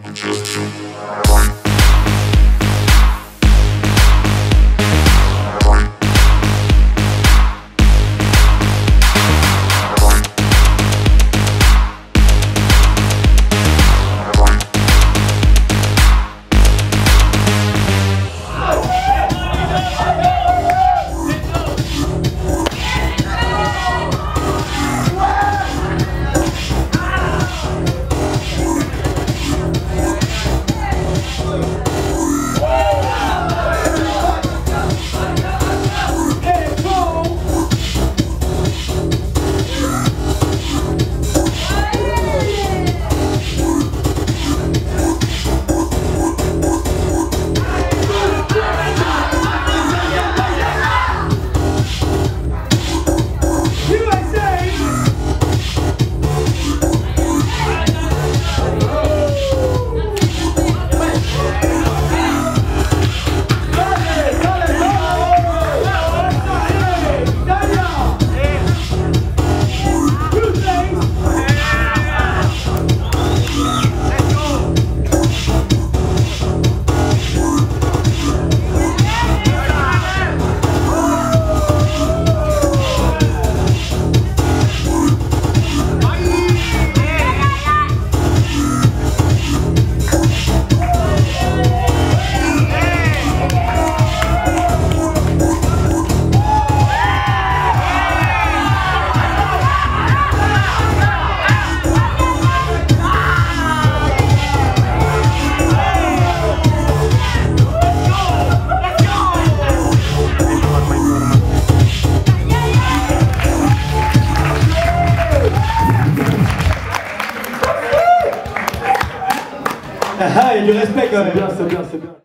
Just you. Ah, il y a du respect quand même. C'est bien, c'est bien, c'est bien.